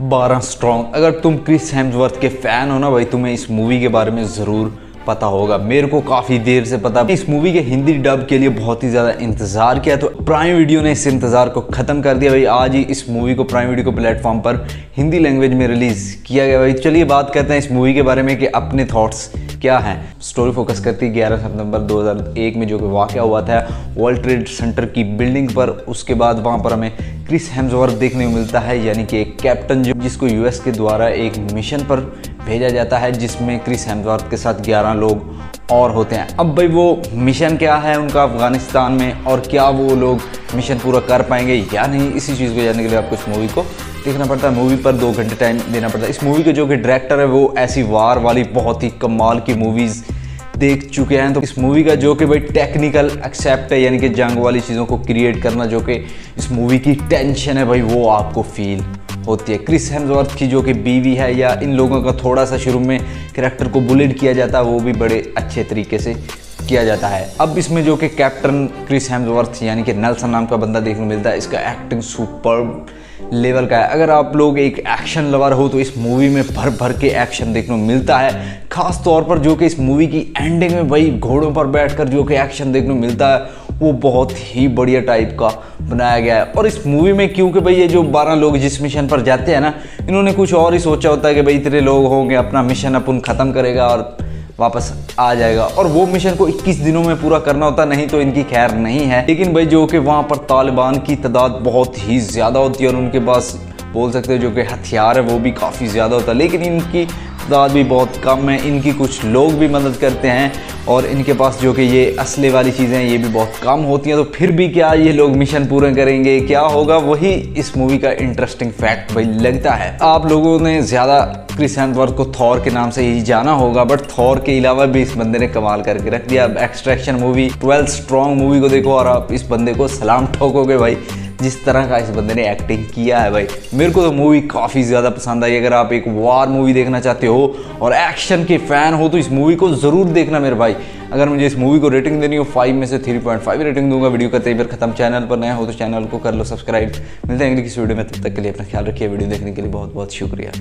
बारह स्ट्रॉन्ग अगर तुम क्रिस हेम्सवर्थ के फ़ैन हो ना भाई, तुम्हें इस मूवी के बारे में ज़रूर पता होगा। मेरे को काफ़ी देर से पता इस मूवी के हिंदी डब के लिए बहुत ही ज़्यादा इंतज़ार किया तो प्राइम वीडियो ने इस इंतज़ार को ख़त्म कर दिया। भाई, आज ही इस मूवी को प्राइम वीडियो को प्लेटफॉर्म पर हिंदी लैंग्वेज में रिलीज़ किया गया। भाई, चलिए बात करते हैं इस मूवी के बारे में कि अपने थॉट्स क्या है। स्टोरी फोकस करती है ग्यारह सितंबर 2001 में, जो कि वाक़ हुआ था वर्ल्ड ट्रेड सेंटर की बिल्डिंग पर। उसके बाद वहाँ पर हमें क्रिस हेम्सवर्थ देखने को मिलता है, यानी कि एक कैप्टन जो जिसको यूएस के द्वारा एक मिशन पर भेजा जाता है, जिसमें क्रिस हेम्सवर्थ के साथ 11 लोग और होते हैं। अब भाई वो मिशन क्या है उनका अफ़गानिस्तान में और क्या वो लोग मिशन पूरा कर पाएँगे या नहीं, इसी चीज़ को जानने के लिए आपको इस मूवी को देखना पड़ता है। मूवी पर दो घंटे टाइम देना पड़ता है। इस मूवी के जो कि डायरेक्टर है, वो ऐसी वार वाली बहुत ही कमाल की मूवीज़ देख चुके हैं। तो इस मूवी का जो कि भाई टेक्निकल एक्सेप्ट है, यानी कि जंग वाली चीज़ों को क्रिएट करना जो कि इस मूवी की टेंशन है भाई, वो आपको फील होती है। क्रिस हेम्सवर्थ की जो कि बीवी है, या इन लोगों का थोड़ा सा शुरू में करेक्टर को बुलेट किया जाता है वो भी बड़े अच्छे तरीके से किया जाता है। अब इसमें जो कि कैप्टन क्रिस हेम्सवर्थ यानी कि नेल्सन नाम का बंदा देखने को मिलता है, इसका एक्टिंग सुपर लेवल का है। अगर आप लोग एक एक्शन लवर हो तो इस मूवी में भर भर के एक्शन देखने को मिलता है। खास तौर पर जो कि इस मूवी की एंडिंग में भाई घोड़ों पर बैठकर जो कि एक्शन देखने को मिलता है, वो बहुत ही बढ़िया टाइप का बनाया गया है। और इस मूवी में क्योंकि भाई ये जो 12 लोग जिस मिशन पर जाते हैं ना, इन्होंने कुछ और ही सोचा होता है कि भाई इतने लोग होंगे, अपना मिशन अपन ख़त्म करेगा और वापस आ जाएगा। और वो मिशन को 21 दिनों में पूरा करना होता, नहीं तो इनकी खैर नहीं है। लेकिन भाई, जो कि वहाँ पर तालिबान की तादाद बहुत ही ज़्यादा होती है, और उनके पास बोल सकते हैं जो कि हथियार है, वो भी काफ़ी ज़्यादा होता है। लेकिन इनकी तादाद भी बहुत कम है, इनकी कुछ लोग भी मदद करते हैं और इनके पास जो कि ये असले वाली चीज़ें हैं, ये भी बहुत कम होती हैं। तो फिर भी क्या ये लोग मिशन पूरे करेंगे? क्या होगा? वही इस मूवी का इंटरेस्टिंग फैक्ट भाई, लगता है। आप लोगों ने ज़्यादा क्रिस हेम्सवर्थ को थॉर के नाम से ही जाना होगा बट थॉर के अलावा भी इस बंदे ने कमाल करके रख दिया। Extraction movie twelfth strong movie को देखो और आप इस बंदे को सलाम ठोकोगे भाई। जिस तरह का इस बंदे ने एक्टिंग किया है भाई। मेरे को तो मूवी काफ़ी ज़्यादा पसंद आई। अगर आप एक वार मूवी देखना चाहते हो और एक्शन के फ़ैन हो तो इस मूवी को ज़रूर देखना मेरे भाई। अगर मुझे इस मूवी को रेटिंग देनी हो फाइव में से थ्री पॉइंट फाइव रेटिंग दूँगा। वीडियो करते ही फिर खत्म चैनल पर नया हो तो चैनल को कर लो सब्सक्राइब मिलते हैं अगली किसी वीडियो में, तब तक के लिए अपना ख्याल रखिए। वीडियो देखने के लिए बहुत बहुत शुक्रिया।